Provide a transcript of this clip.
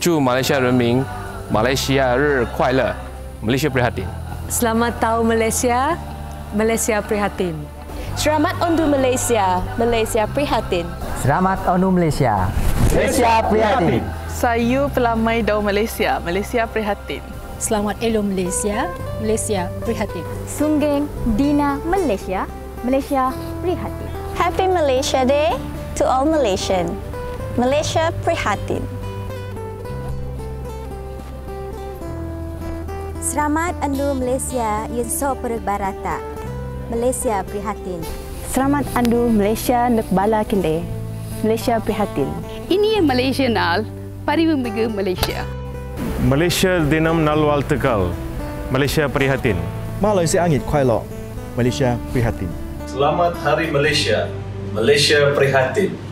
祝马来西亚人民马来西亚日快乐，Malaysia prihatin. Selamat Tahun Malaysia, Malaysia prihatin. Selamat Undu Malaysia, Malaysia prihatin. Selamat Onu Malaysia. Malaysia prihatin. Saya pelamai Daun Malaysia, Malaysia prihatin. Selamat Elo Malaysia, Malaysia prihatin. Sungging Dina Malaysia, Malaysia prihatin. Happy Malaysia Day to all Malaysian. Malaysia prihatin. Selamat Andu Malaysia yang so perbarata. Malaysia prihatin. Selamat Andu Malaysia Nek Bala Kende. Malaysia prihatin. Ini Malaysia Nal, Paribumbiga Malaysia. Malaysia Dinam Nalwal Tegal, Malaysia Prihatin. Malaysia Angit 快乐 Malaysia Prihatin. Selamat Hari Malaysia, Malaysia Prihatin.